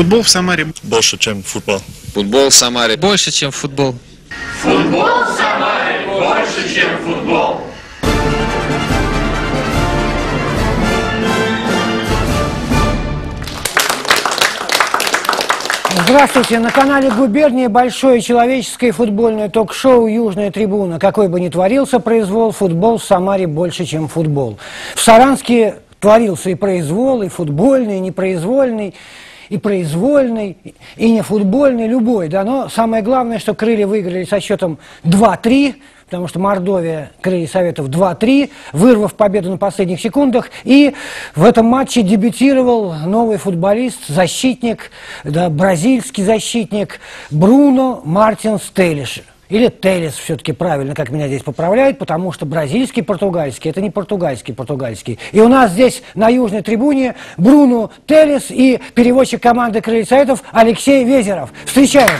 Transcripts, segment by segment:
Футбол в Самаре больше, чем футбол. Футбол в Самаре Больше, чем футбол. Здравствуйте, на канале Губернии большое человеческое футбольное ток-шоу «Южная трибуна». Какой бы ни творился произвол, футбол в Самаре больше, чем футбол. В Саранске творился и произвол, и футбольный, и непроизвольный, и произвольный, и не футбольный, любой. Да? Но самое главное, что крылья выиграли со счетом 2-3, потому что Мордовия, крылья Советов 2-3, вырвав победу на последних секундах. И в этом матче дебютировал новый футболист, защитник, да, бразильский защитник Бруно Мартинс Телиш. Или Телес все-таки правильно, как меня здесь поправляют, потому что бразильский португальский – это не португальский португальский. И у нас здесь на южной трибуне Бруно Телес и переводчик команды Крылья Советов Алексей Везеров. Встречаем!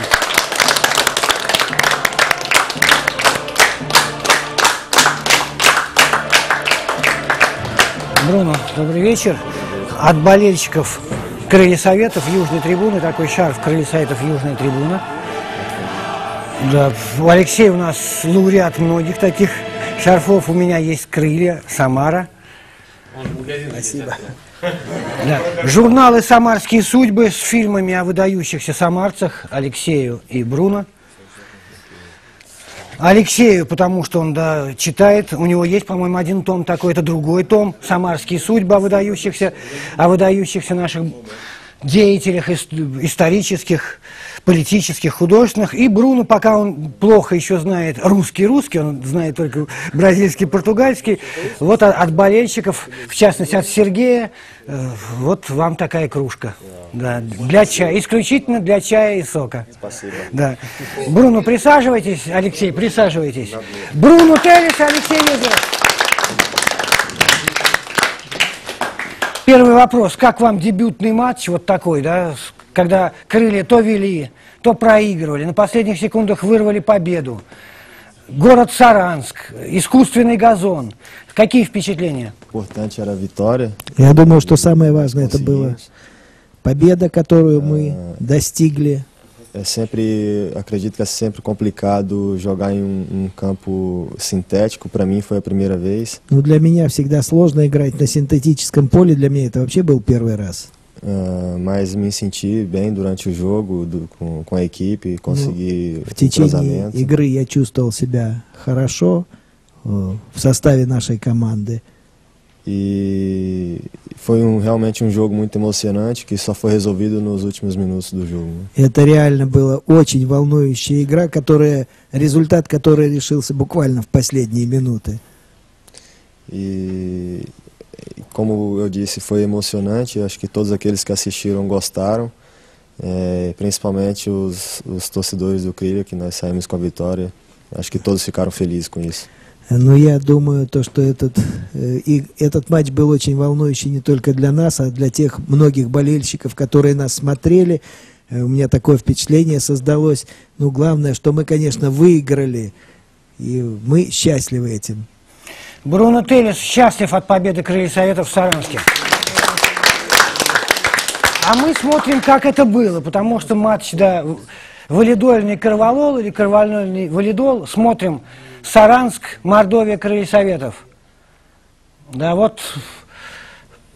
Бруно, добрый вечер. От болельщиков Крылья Советов, Южной трибуны, такой шарф Крылья Советов, Южная трибуна. Да, у Алексея у нас лауреат многих таких шарфов. У меня есть крылья, Самара. Спасибо. Да. Журналы «Самарские судьбы» с фильмами о выдающихся самарцах Алексею и Бруно. Алексею, потому что он да, читает, у него есть, по-моему, один том такой, это другой том, «Самарские судьбы» о выдающихся, о выдающихся наших деятелях ис- исторических, политических, художественных. И Бруно, пока он плохо еще знает русский-русский, он знает только бразильский, португальский, вот от, от болельщиков, в частности от Сергея, э, вот вам такая кружка. Да, для чая, исключительно для чая и сока. Спасибо. Да. Бруно, присаживайтесь, Алексей, присаживайтесь. Бруно Телес, Алексей Везеров. Первый вопрос. Как вам дебютный матч, вот такой, да, когда крылья то вели, то проигрывали, на последних секундах вырвали победу. Город Саранск, искусственный газон. Какие впечатления? Я думаю, что самое важное это была победа, которую мы достигли. É sempre, acredito que é sempre complicado jogar em um, um campo sintético. Para mim foi a primeira vez. Но для меня всегда сложно играть на синтетическом поле. Для меня это вообще был первый раз. Ah, mas me senti bem durante o jogo do- com, com a equipe, consegui В течение игры я чувствовал себя хорошо э, в составе нашей команды. E foi um, realmente um jogo muito emocionante que só foi resolvido nos últimos minutos do jogo. Это реально была очень волнующая игра, которая, результат которой решился буквально в последние минуты. E como eu disse, foi emocionante. Acho que todos aqueles que assistiram gostaram, eh, principalmente os, os torcedores do Crilha, que nós saímos com a vitória. Acho que todos ficaram felizes com isso. Но я думаю, то, что этот, э, и этот матч был очень волнующий не только для нас, а для тех многих болельщиков, которые нас смотрели. Э, У меня такое впечатление создалось. Ну, главное, что мы, конечно, выиграли, и мы счастливы этим. Бруно Телес счастлив от победы Крылья Советов в Саранске. А мы смотрим, как это было, потому что матч, да, валидольный Карвалол или Карвалольный валидол, смотрим Саранск, Мордовия, Крылья Советов. Да, вот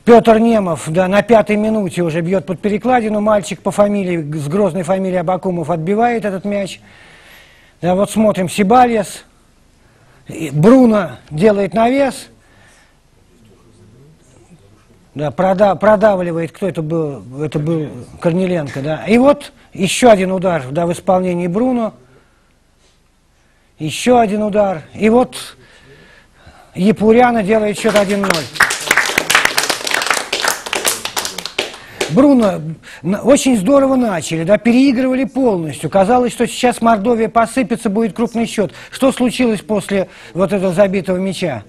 Петр Немов, да, на пятой минуте уже бьет под перекладину, мальчик по фамилии, с грозной фамилией Абакумов отбивает этот мяч. Да, вот смотрим Сибальес, Бруно делает навес. Да, прода- продавливает, кто это был? Это был Корнеленко, да. И вот еще один удар, да, в исполнении Бруно. Еще один удар. И вот Япуряна делает счет 1-0. Бруно, очень здорово начали, да, переигрывали полностью. Казалось, что сейчас Мордовия посыпется, будет крупный счет. Что случилось после вот этого забитого мяча?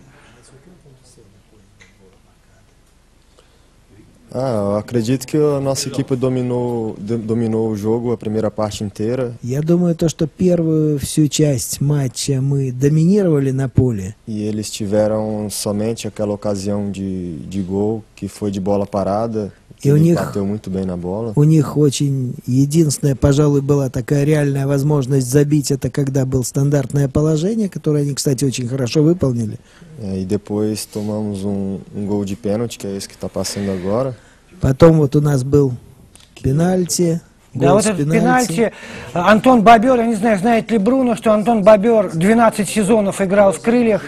Ah, acredito que a nossa equipe dominou, do- dominou o jogo a primeira parte inteira Я думаю, то, что первую всю часть матча мы доминировали на поле. e eles tiveram somente aquela ocasião de, de gol que foi de bola parada И у них, bateu muito bem na bola. у них очень единственная, пожалуй, была такая реальная возможность забить это, когда было стандартное положение, которое они, кстати, очень хорошо выполнили. É, e depois tomamos um, um gol de pênalti, que é esse que está passando agora. Потом вот у нас был пенальти, Да, вот этот пенальти. Антон Бобер, я не знаю, знает ли Бруно, что Антон Бобер 12 сезонов играл в крыльях,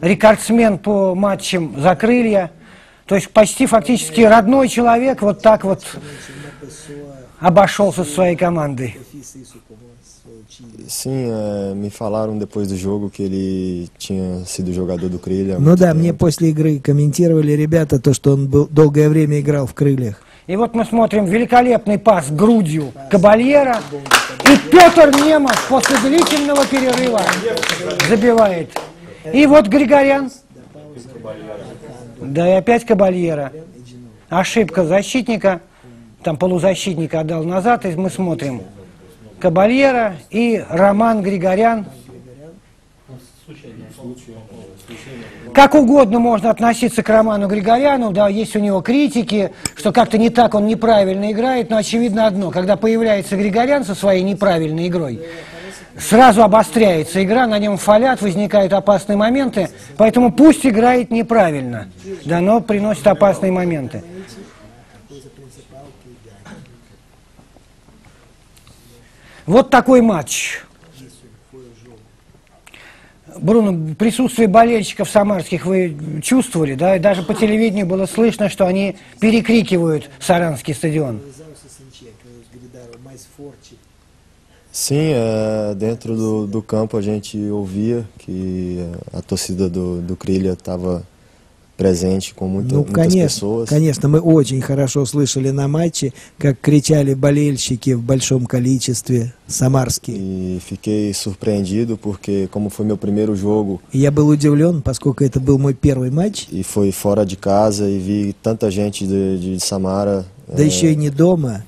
рекордсмен по матчам за крылья. То есть почти фактически родной человек вот так вот обошелся со своей командой. Sim, é, me falaram depois do jogo que ele tinha sido jogador do há Ну да, мне после игры комментировали ребята то, что он был, долгое время играл в крыльях. И вот мы смотрим великолепный пас грудью Кабальера. И Петр Немов после длительного перерыва забивает. И вот Григорян. Да, и опять Кабальера. Ошибка защитника. Там полузащитника отдал назад. И мы смотрим. Кабальера и Роман Григорян. Как угодно можно относиться к Роману Григоряну, да, есть у него критики, что как-то не так он неправильно играет, но очевидно одно, когда появляется Григорян со своей неправильной игрой, сразу обостряется игра, на нем фалят, возникают опасные моменты, поэтому пусть играет неправильно, да, но приносит опасные моменты. Вот такой матч. Бруно, присутствие болельщиков самарских вы чувствовали, да? И даже по телевидению было слышно, что они перекрикивают Саранский стадион. Sim, é, dentro do, do campo a gente ouvia que a torcida do, do Crilha estava presente com muita, Ну, muitas конечно, pessoas. конечно, мы очень хорошо слышали на матче, как кричали болельщики в большом количестве самарские. E fiquei surpreendido porque como foi meu primeiro jogo И я был удивлен, поскольку это был мой первый матч, e foi fora de casa e vi tanta gente de, de Samara. да é, еще и не дома.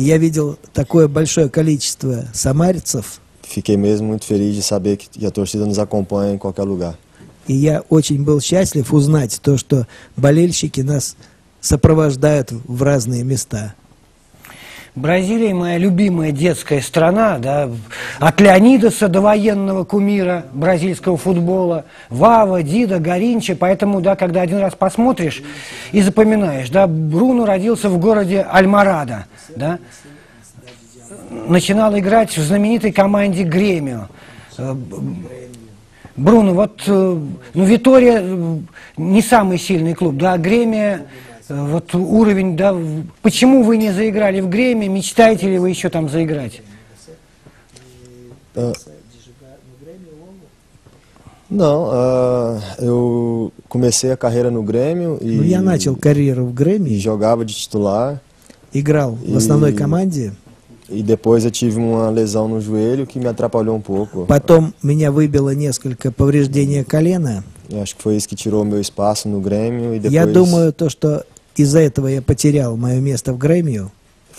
И я видел такое большое количество самарцев, Fiquei mesmo muito feliz de saber que, que a torcida nos acompanha em qualquer lugar. и я очень был счастлив узнать то, что болельщики нас сопровождают в разные места. Бразилия моя любимая детская страна, да, от Леонидаса до военного кумира бразильского футбола, Вава, Дида, Горинча, поэтому, да, когда один раз посмотришь и запоминаешь, да, Бруно родился в городе Альмарадо, да, начинал играть в знаменитой команде Гремио. Бруно, вот, э, ну, Витория э, не самый сильный клуб, да, Гремия, э, вот уровень, да, почему вы не заиграли в Греме, мечтаете ли вы еще там заиграть? Não, ah, eu comecei a carreira no Grêmio e, Ну, я начал карьеру в Грэмми, jogava de titular. играл в И- основной команде. E depois eu tive uma lesão no joelho que me atrapalhou um pouco. Потом меня выбило несколько повреждения колена. Eu acho que foi isso que tirou meu espaço no Grêmio e depois Я думаю, то, что из-за этого я потерял мое место в Грэмию.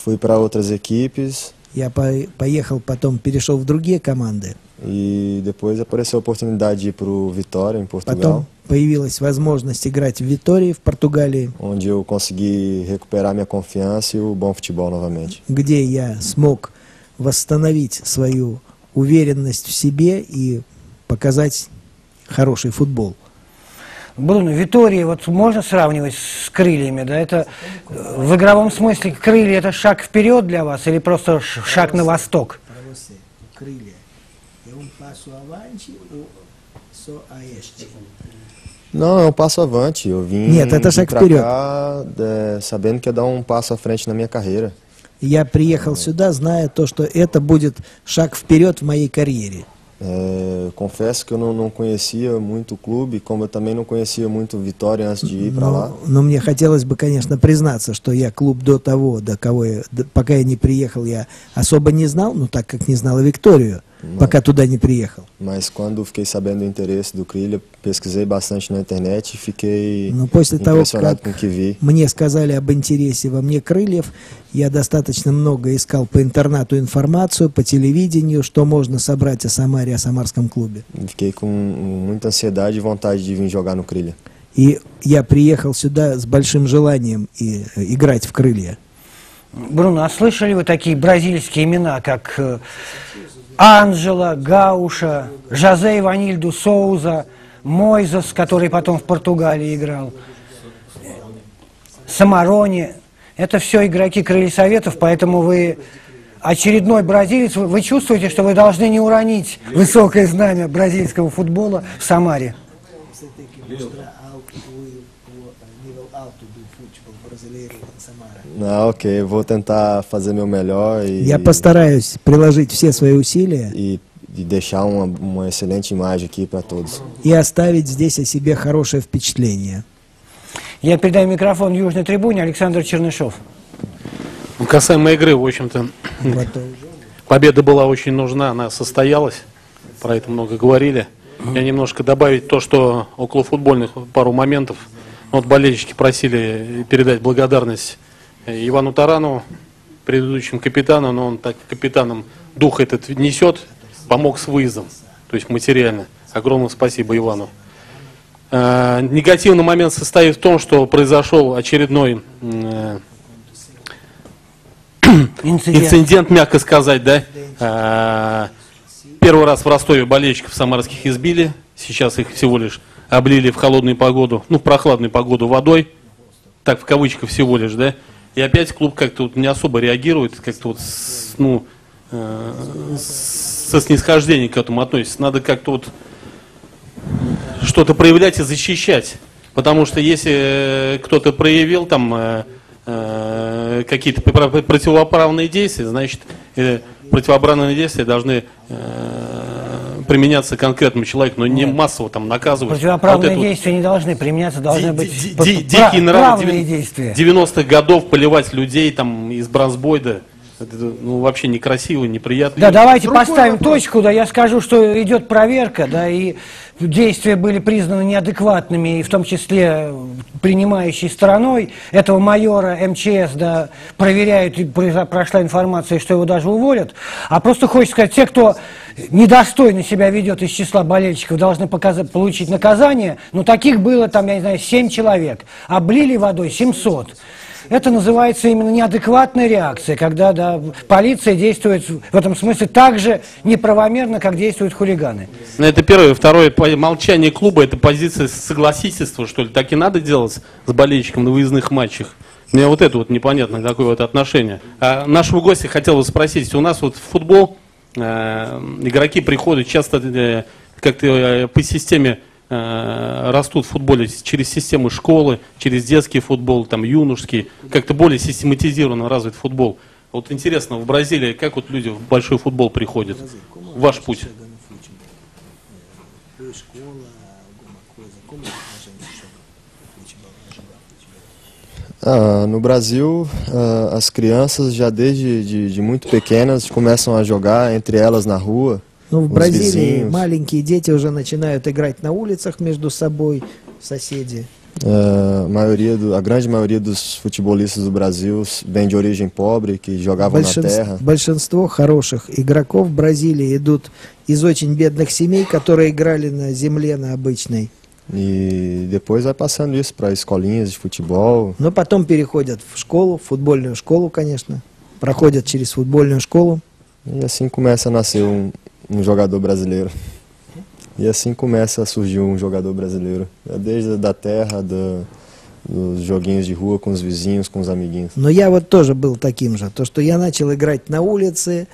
fui para outras equipes Я по- поехал потом, перешел в другие команды. e depois apareceu a oportunidade de ir para o Vitória em Portugal, Потом появилась возможность играть в Витории, в Португалии, onde eu consegui recuperar minha confiança e o bom futebol novamente. где я смог восстановить свою уверенность в себе и показать хороший футбол. Бруно, Витория, вот можно сравнивать с крыльями, да, это э, в игровом смысле крылья это шаг вперед для вас или просто шаг на восток? Não, é um passo avante. Eu vim, Нет, это шаг вперед. cá é, sabendo que ia dar um passo à frente na minha carreira. Я приехал сюда, зная то, что это будет шаг вперед в моей карьере. É, confesso que eu não, não conhecia muito o clube, como eu também não conhecia muito Vitória antes de ir para lá. Но, но мне хотелось бы, конечно, признаться, что я клуб до того, до кого я, до- пока я не приехал, я особо не знал, ну так как не знал и Викторию, пока туда не приехал. Mas quando fiquei sabendo do interesse do Crilha, pesquisei bastante na internet e fiquei Но после того, как com que vi. мне сказали об интересе во мне крыльев, я достаточно много искал по интернету информацию, по телевидению, что можно собрать о Самаре, о самарском клубе. Fiquei com muita ansiedade e vontade de vir jogar no Crilha. И я приехал сюда с большим желанием и, э, играть в крылья. Бруно, а слышали вы такие бразильские имена, как э, Анжела, Гауша, Жозе Иванильду Соуза, Мойзес, который потом в Португалии играл, Самарони. Это все игроки Крылья Советов, поэтому вы очередной бразилец, вы чувствуете, что вы должны не уронить высокое знамя бразильского футбола в Самаре. Ah, ok, vou tentar fazer meu melhor e, Я постараюсь приложить все свои усилия e, e deixar uma, uma excelente imagem aqui para todos. и оставить здесь о себе хорошее впечатление. Я передаю микрофон Южной трибуне Александр Чернышов. Ну, Касаемо игры, в общем-то, победа была очень нужна, она состоялась, про это много говорили. Я немножко добавить то, что около футбольных пару моментов. Вот болельщики просили передать благодарность Ивану Тарану, предыдущим капитану, но он так капитаном дух этот несет, помог с выездом, то есть материально. Огромное спасибо Ивану. Э, негативный момент состоит в том, что произошел очередной э, Инцидент. инцидент, мягко сказать, да. А, Первый раз в Ростове болельщиков самарских избили, сейчас их всего лишь облили в холодную погоду, ну, в прохладную погоду водой, так в кавычках всего лишь, да. И опять клуб как-то вот не особо реагирует, как-то вот, с- ну, э, со снисхождением к этому относится. Надо как-то вот что-то проявлять и защищать. Потому что если э, кто-то проявил там э, э, какие-то пр- противоправные действия, значит, э, противоправные действия должны э, применяться конкретному человеку, но не массово там наказывать. Противоправные А вот это вот действия не должны применяться, должны ди- быть ди- ди- дикие нравы правные девян- действия. 90-х годов поливать людей там из бронзбойда, это ну, вообще некрасиво, неприятно. Да, давайте Другой поставим вопрос. точку, да, я скажу, что идет проверка, да, и действия были признаны неадекватными, и в том числе принимающей стороной этого майора МЧС, да, проверяют, и прошла информация, что его даже уволят. А просто хочется сказать, те, кто недостойно себя ведет из числа болельщиков, должны показать, получить наказание, но таких было там, я не знаю, 7 человек, облили водой 700. Это называется именно неадекватная реакция, когда да, полиция действует в этом смысле так же неправомерно, как действуют хулиганы. Ну, Это первое. Второе, молчание клуба, это позиция согласительства, что ли. Так и надо делать с болельщиком на выездных матчах. Мне вот это вот непонятно, какое вот отношение. А нашего гостя хотел бы спросить, у нас вот в футбол э, игроки приходят часто э, как-то э, по системе растут в футболе через системы школы, через детский футбол, там юношеский, как-то более систематизированно развит футбол. Вот интересно, в Бразилии как вот люди в большой футбол приходят? Ваш путь. Ah, no Brasil, ah, as crianças já desde de, de muito pequenas começam a jogar entre elas na rua. Ну, в Бразилии vizinhos. маленькие дети уже начинают играть на улицах между собой, соседи. Ah, a, maioria do, a grande maioria dos futebolistas do Brasil vem de origem pobre, que jogavam na Большинс- terra. Большинство хороших игроков Бразилии идут из очень бедных семей, которые играли на земле, на обычной. E depois vai passando isso para escolinhas de futebol. Но потом переходят в школу, в футбольную школу, конечно. Проходят через футбольную школу. E assim começa a nascer um, um jogador brasileiro. E assim começa a surgir um jogador brasileiro. Desde da terra, da- dos joguinhos de rua com os vizinhos, com os amiguinhos. Но я вот тоже был таким же. То, что я начал играть на улице,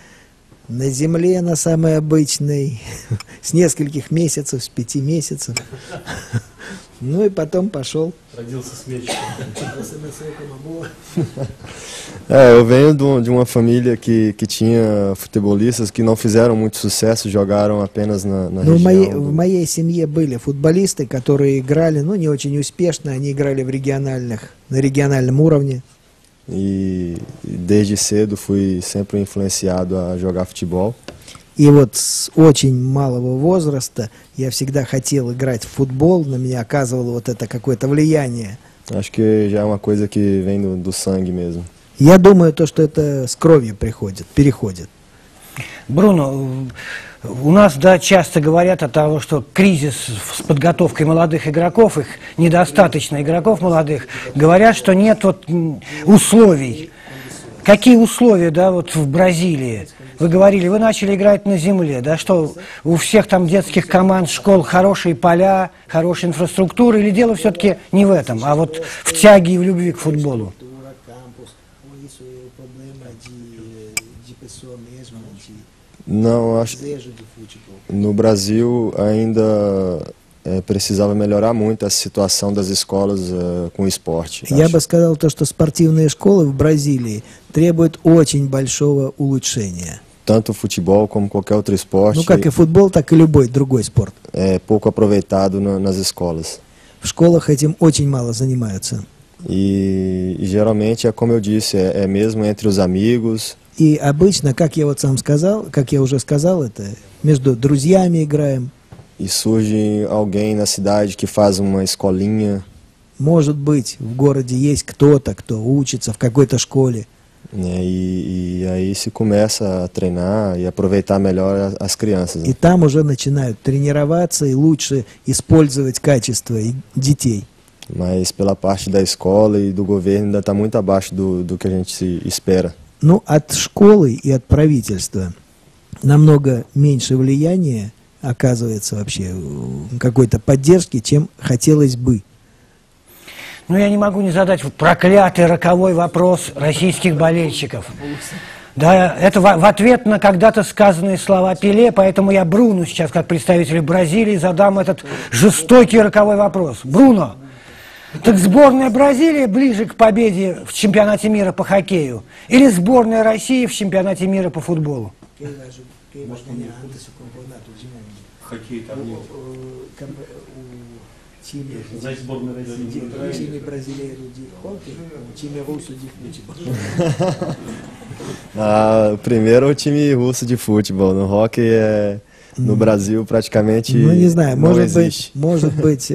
на земле, на самой обычной, с нескольких месяцев, с peti месяцев. Ну и потом пошел. Родился с мячиком. É, eu venho de, um- de uma família que, que tinha futebolistas que não fizeram muito sucesso, jogaram apenas na, na Ну, в моей, região. в do- моей семье были футболисты, которые играли, ну, не очень успешно, они играли в региональных, на региональном уровне. E, e desde cedo fui sempre influenciado a jogar futebol. И вот с очень малого возраста я всегда хотел играть в футбол, на меня оказывало вот это какое-то влияние. Acho que já é uma coisa que vem do, do sangue mesmo. Я думаю, то, что это с кровью приходит, переходит. Бруно, У нас, да, часто говорят о том, что кризис с подготовкой молодых игроков, их недостаточно игроков молодых, говорят, что нет вот условий. Какие условия, да, вот в Бразилии? Вы говорили, вы начали играть на земле, да, что у всех там детских команд, школ хорошие поля, хорошая инфраструктура, или дело все-таки не в этом, а вот в тяге и в любви к футболу? Não, acho no Brasil ainda precisava melhorar muito a situação das escolas com esporte. Я acho. бы сказал то, что спортивные школы в Бразилии требуют очень большого улучшения. Tanto o futebol como qualquer outro esporte. Ну, как и футбол, так и любой другой спорт. É pouco aproveitado na, nas escolas. В школах этим очень мало занимаются. E, e geralmente é como eu disse, é, é mesmo entre os amigos. И обычно, как я вот сам сказал, как я уже сказал, это между друзьями играем. E surge alguém na cidade que faz uma escolinha. Может быть, в городе есть кто-то, кто учится в какой-то школе. E, e, aí se começa a treinar e aproveitar melhor as crianças. И там уже начинают тренироваться и лучше использовать качества детей. Mas pela parte da escola e do governo ainda está muito abaixo do, do que a gente espera. Ну, от школы и от правительства намного меньше влияния оказывается вообще какой-то поддержки, чем хотелось бы. Ну, я не могу не задать проклятый роковой вопрос российских болельщиков. Да, это в, в ответ на когда-то сказанные слова Пеле, поэтому я Бруну сейчас, как представитель Бразилии, задам этот жестокий роковой вопрос. Бруно, так сборная Бразилии ближе к победе в чемпионате мира по хоккею или сборная России в чемпионате мира по футболу? Хоккей там нет. За сборную России. Time brasileiro de hockey, o time russo de futebol. ah, o primeiro é o time russo de futebol. No hockey é no Brasil praticamente ну, не знаю, não может existe. быть, может быть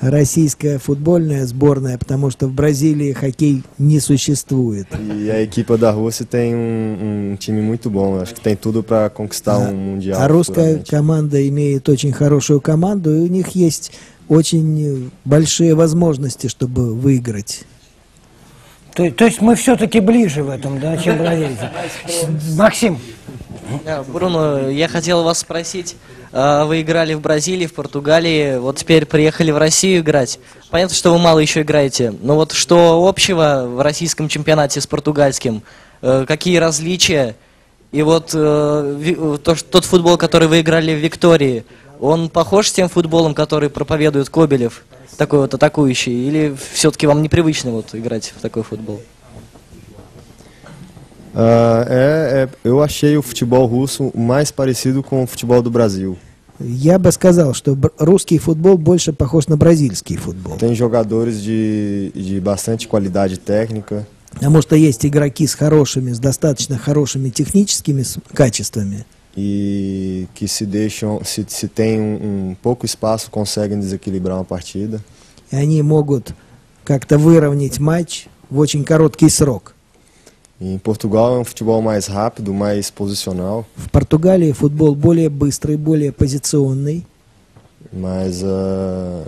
российская футбольная сборная, потому что в Бразилии хоккей не существует. E a equipe da Rússia tem um, um time muito bom, acho que tem tudo para conquistar um mundial. А русская команда имеет очень хорошую команду, и у них есть очень большие возможности, чтобы выиграть. То, то есть мы все-таки ближе в этом, да, чем бразильцы. Максим. Бруно, я хотел вас спросить, а, вы играли в Бразилии, в Португалии, вот теперь приехали в Россию играть. Понятно, что вы мало еще играете, но вот что общего в российском чемпионате с португальским? Э, Какие различия? И вот э, что- тот футбол, который вы играли в Виктории, он похож с тем футболом, который проповедует Кобелев, такой вот атакующий? Или все-таки вам непривычно вот играть в такой футбол? Ah, é, é- eu achei o futebol russo mais parecido com o futebol do Brasil. Я бы сказал, что русский футбол больше похож на бразильский футбол. Tem jogadores de, de bastante qualidade técnica, Потому что есть игроки с хорошими, с достаточно хорошими техническими качествами, e que se deixam, se, se tem um, um pouco espaço, conseguem desequilibrar uma partida. и они могут как-то выровнять матч в очень короткий срок. Em Portugal é um futebol mais rápido, mais posicional, В Португалии футбол более быстрый, более позиционный, mas ah,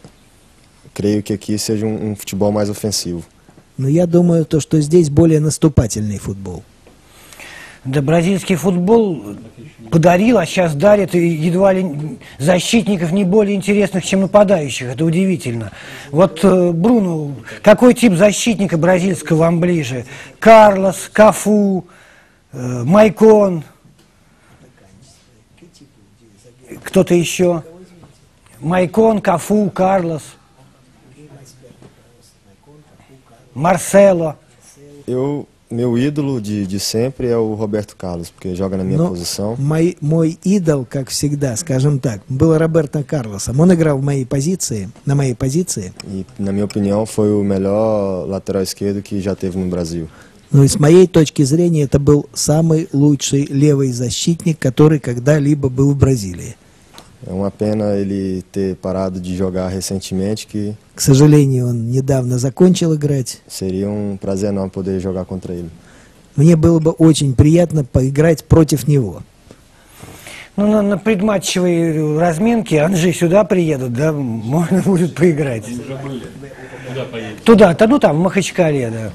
creio que aqui seja um, um futebol mais ofensivo. но я думаю, то, что здесь более наступательный футбол. Да бразильский футбол подарил, а сейчас дарит и едва ли защитников не более интересных, чем нападающих. Это удивительно. Вот, э, Бруно, какой тип защитника бразильского вам ближе? Карлос, Кафу, э, Майкон, кто-то еще? Майкон, Кафу, Карлос, Марсело. Eu, meu ídolo de, de sempre é o Roberto Carlos, porque joga na minha Но posição. мой, мой идол, как всегда, скажем так, был Роберто Карлосом. Он играл в моей позиции, на моей позиции. E, na minha opinião, foi o melhor lateral esquerdo que já teve no Brasil. Но и с моей точки зрения это был самый лучший левый защитник, который когда-либо был в Бразилии. É uma pena ele ter parado de jogar recentemente, que К сожалению, он недавно закончил играть. seria um prazer enorme poder jogar contra ele. Мне было бы очень приятно поиграть против него. Ну, на, на предматчевой разминке Анжи сюда приедут, да, можно будет поиграть. Куда поедете? Туда-то, ну там, в Махачкале, да.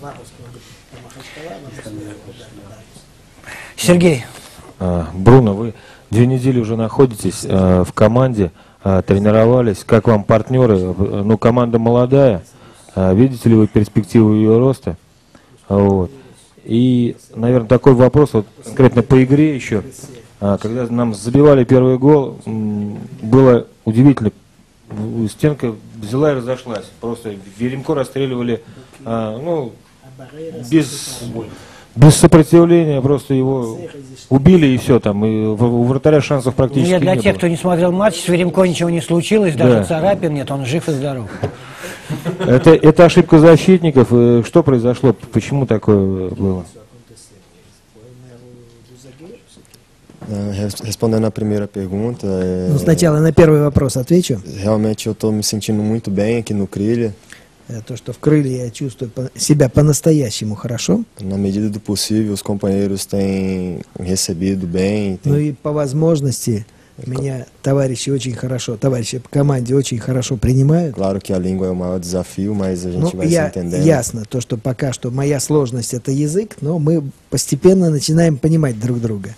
Сергей, А, Бруно, вы две недели уже находитесь а, в команде, а, тренировались. Как вам партнеры? В- Ну, команда молодая. А, Видите ли вы перспективу ее роста? Вот. И, наверное, такой вопрос, вот конкретно по игре еще. А, Когда нам забивали первый гол, было удивительно. Стенка взяла и разошлась. Просто Веремко расстреливали, а, ну, без, без сопротивления, просто его убили и все там. И у вратаря шансов практически я для не тех, было. кто не смотрел матч, с Веремко ничего не случилось, даже Да. царапин нет, он жив и здоров. Это, это ошибка защитников. Э, Что произошло? Почему такое было? Respondendo a primeira pergunta, é, Ну, сначала на первый вопрос отвечу. realmente eu estou me sentindo muito bem aqui no Crilha. Э, То, что в крылья я чувствую себя по-настоящему хорошо. Na medida do possível, os companheiros têm recebido bem. Ну têm- и по возможности меня товарищи очень хорошо, товарищи по команде очень хорошо принимают. Claro que a língua é o maior desafio, mas a gente Ну, vai se я, entendendo. ясно, то, что пока что моя сложность это язык, но мы постепенно начинаем понимать друг друга.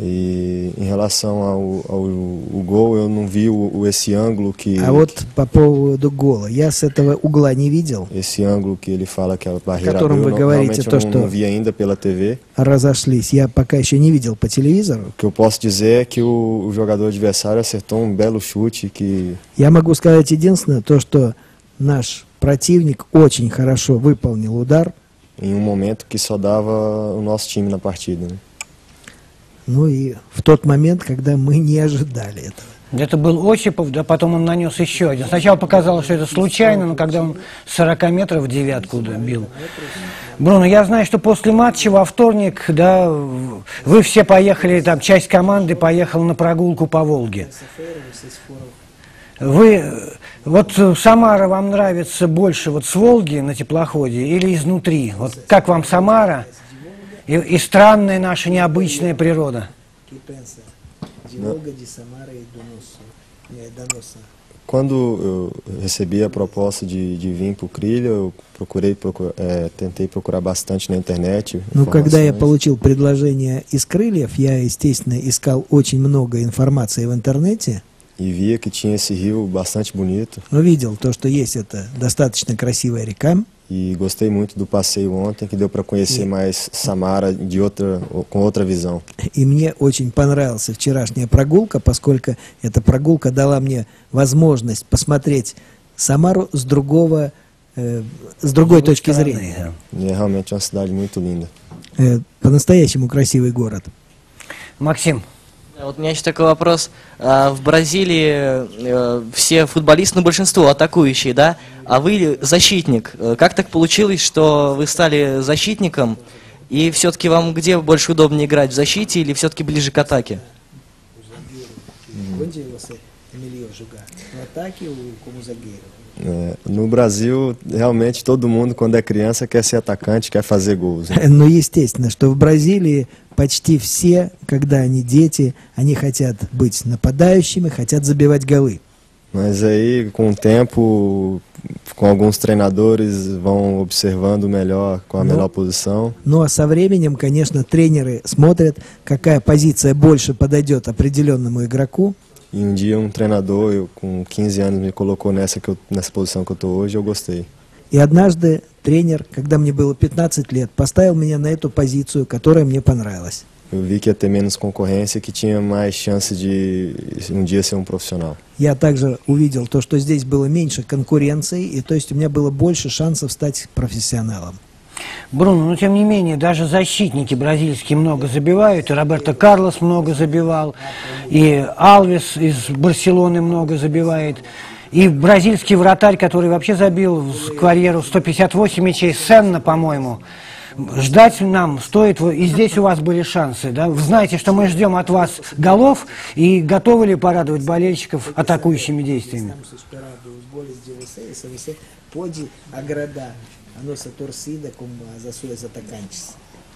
E em relação ao, ao, o gol, eu não vi o, esse ângulo que А вот по поводу гола, я с этого угла не видел, esse ângulo que ele fala que a barreira котором abriu, вы говорите, то, что- não vi ainda pela TV. разошлись. Я пока еще не видел по телевизору. O que eu posso dizer é que o, o jogador adversário acertou um belo chute que Я могу сказать единственное, то, что наш противник очень хорошо выполнил удар, em um momento que só dava o nosso time na partida. né? Ну и в тот момент, когда мы не ожидали этого. Это был Осипов, да потом он нанес еще один. Сначала показалось, что это случайно, но когда он с 40 метров в девятку бил. Бруно, я знаю, что после матча во вторник, да, вы все поехали, там, часть команды поехала на прогулку по Волге. Вы, вот Самара вам нравится больше вот с Волги на теплоходе или изнутри? Вот как вам Самара и, и странная наша необычная природа? Quando eu recebi a proposta de, de vir para o Crilha, eu procurei, procu- eh, tentei procurar bastante na internet. Ну, когда я получил предложение из крыльев, я, естественно, искал очень много информации в интернете, E via que tinha esse rio bastante bonito. увидел то, что есть это достаточно красивая река, E gostei muito do passeio ontem, que deu para conhecer mais Samara de outra, com outra visão. и мне очень понравилась вчерашняя прогулка, поскольку эта прогулка дала мне возможность посмотреть Самару с другого, э, с другой точки зрения. E é realmente uma cidade muito linda. По-настоящему красивый город. Максим. Вот у меня еще такой вопрос. А, В Бразилии э, все футболисты, ну большинство атакующие, да? А вы защитник. Э, Как так получилось, что вы стали защитником? И все-таки вам где больше удобнее играть, в защите или все-таки ближе к атаке? É, no Brasil, realmente todo mundo, quando é criança, quer ser atacante, quer fazer gols. né? Ну, естественно, что в Бразилии почти все, когда они дети, они хотят быть нападающими, хотят забивать голы. Mas aí, com o tempo, com alguns treinadores, vão observando melhor com a Não. melhor posição. Ну а со временем, конечно, тренеры смотрят, какая позиция больше подойдет определенному игроку. E um dia um treinador, eu, com 15 anos, me colocou nessa, que eu, nessa posição que eu estou hoje, eu gostei. И однажды тренер, когда мне было 15 лет, поставил меня на эту позицию, которая мне понравилась. Eu vi que ia ter menos concorrência, que tinha mais chance de um dia ser um profissional. Я также увидел то, что здесь было меньше конкуренции, и то есть у меня было больше шансов стать профессионалом. Бруно, но тем не менее, даже защитники бразильские много забивают, и Роберто Карлос много забивал, и Алвес из Барселоны много забивает, и бразильский вратарь, который вообще забил в карьеру 158 мячей, Сенна, по-моему. Ждать нам стоит, и здесь у вас были шансы, да? Знаете, что мы ждем от вас голов, и готовы ли порадовать болельщиков атакующими действиями?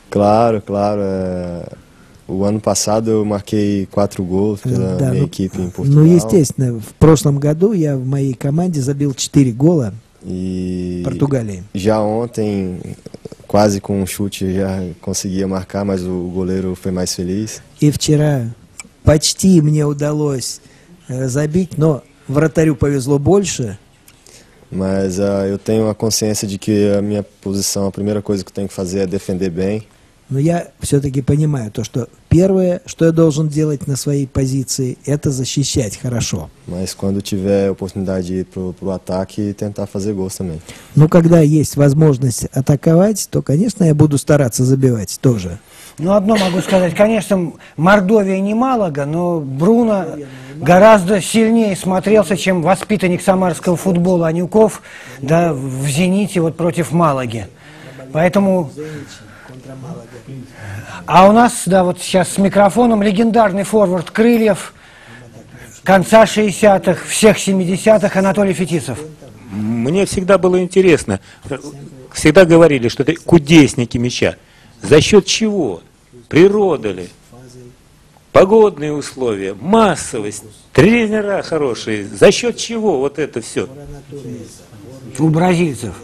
Claro, claro. é, o ano passado eu marquei quatro gols pela Да, minha ну, equipe em Portugal. ну, естественно, в прошлом году я в моей команде забил 4 гола E в Португалии. já ontem, quase com um chute, já conseguia marcar, mas o goleiro foi mais feliz. И вчера почти мне удалось э, забить, но вратарю повезло больше. Mas ah, eu tenho a consciência de que a minha posição, a primeira coisa que eu tenho que fazer é defender bem. Но я все-таки понимаю то, что первое, что я должен делать на своей позиции, это защищать хорошо. Mas quando tiver oportunidade pro, pro ataque, tentar fazer gols também. Но когда есть возможность атаковать, то, конечно, я буду стараться забивать тоже. Ну, одно могу сказать. Конечно, Мордовия не Малага, но Бруно гораздо сильнее смотрелся, чем воспитанник самарского футбола Анюков да, в «Зените» вот против Малаги. Поэтому... А у нас, да, вот сейчас с микрофоном легендарный форвард Крыльев конца 60-х, всех 70-х Анатолий Фетисов. Мне всегда было интересно, всегда говорили, что это кудесники мяча. За счет чего? Природа ли? Погодные условия, массовость, тренера хорошие. За счет чего вот это все? У бразильцев.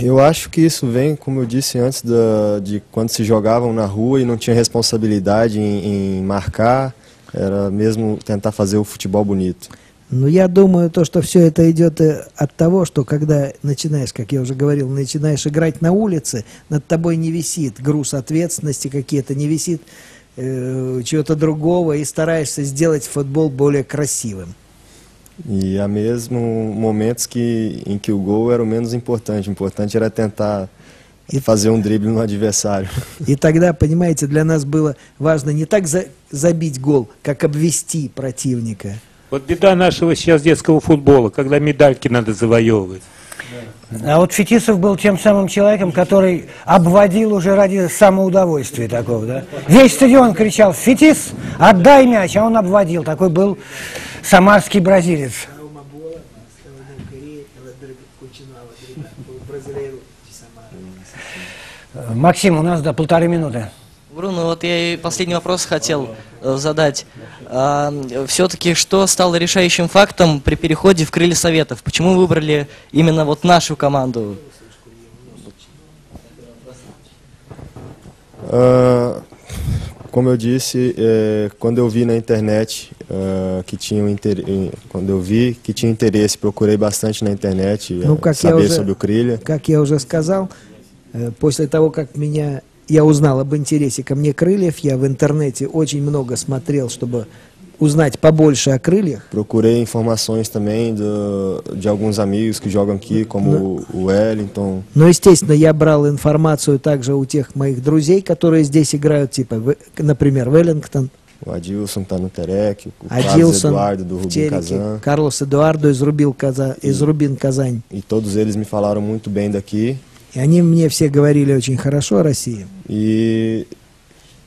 Eu acho que isso vem, como eu disse antes, da, de quando se jogavam na rua e não tinha responsabilidade em, em marcar, era mesmo tentar fazer o futebol bonito. Но я думаю, то, что все это идет э, от того, что когда начинаешь, как я уже говорил, начинаешь играть на улице, над тобой не висит груз ответственности какие-то, не висит э, чего-то другого, и стараешься сделать футбол более красивым. E há mesmo momentos que, em que o gol era o menos importante. O importante era tentar fazer um drible no adversário. И тогда, понимаете, для нас было важно не так за- забить гол, как обвести противника. Вот беда нашего сейчас детского футбола, когда медальки надо завоевывать. А вот Фетисов был тем самым человеком, который обводил уже ради самоудовольствия такого, да? Весь стадион кричал «Фетис, отдай мяч!» А он обводил. Такой был самарский бразилец. Максим, у нас до полторы минуты. Бруно, вот я и последний вопрос хотел э, задать. все-таки что стало решающим фактом при переходе в крылья Советов? Почему вы выбрали именно вот нашу команду? Ah, como eu disse, eh, quando eu vi na internet ah, que tinha um inter... eh, quando eu vi que tinha interesse, procurei bastante na internet eh, Ну, я saber уже- sobre o Krilha. Как я уже сказал, э, после того, как меня я узнал об интересе ко мне крыльев, я в интернете очень много смотрел, чтобы узнать побольше о крыльях. Procurei informações também do, de alguns amigos que jogam aqui, como o Wellington, Но, естественно, я брал информацию также у тех моих друзей, которые здесь играют, типа, например, Веллингтон, o Adilson tá no Terek, o Carlos Адилсон Eduardo do Rubim Тереке, Kazan. Карлос Эдуардо из, из Рубин Казань. E todos eles me falaram muito bem daqui. И они мне все говорили очень хорошо о России. E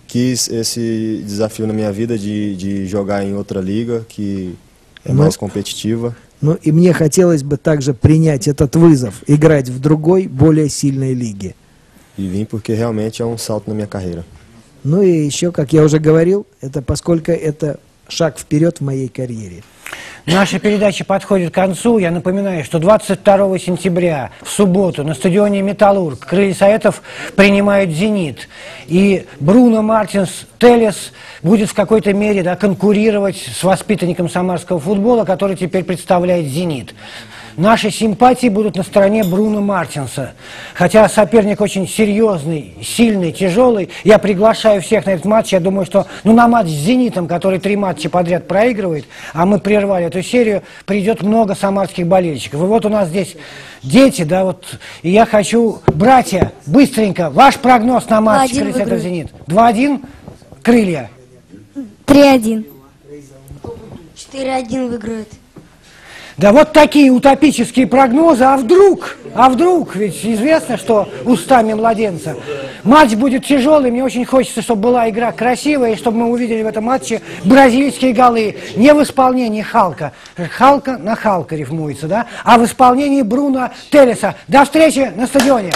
quis esse desafio na minha vida de, de jogar em outra liga que é Ну, mais competitiva. Ну и мне хотелось бы также принять этот вызов, играть в другой, более сильной лиге. E vim porque realmente é um salto na minha carreira. Ну и еще, как я уже говорил, это поскольку это шаг вперед в моей карьере. Наша передача подходит к концу. Я напоминаю, что 22 сентября в субботу на стадионе «Металлург» крылья Советов принимают «Зенит». И Бруно Мартинс Телес будет в какой-то мере да, конкурировать с воспитанником самарского футбола, который теперь представляет «Зенит». Наши симпатии будут на стороне Бруно Мартинса. Хотя соперник очень серьезный, сильный, тяжелый. Я приглашаю всех на этот матч. Я думаю, что ну, на матч с «Зенитом», который три матча подряд проигрывает, а мы прервали эту серию, придет много самарских болельщиков. И вот у нас здесь дети, да, вот. И я хочу, братья, быстренько, ваш прогноз на матч 2-1 «Крылья. Зенит». 2-1, крылья. 3-1. 4-1 выиграют. Да вот такие утопические прогнозы, а вдруг, а вдруг, ведь известно, что устами младенца. Матч будет тяжелый, мне очень хочется, чтобы была игра красивая, и чтобы мы увидели в этом матче бразильские голы. Не в исполнении Халка, Халка на Халка рифмуется, да, а в исполнении Бруно Телеса. До встречи на стадионе!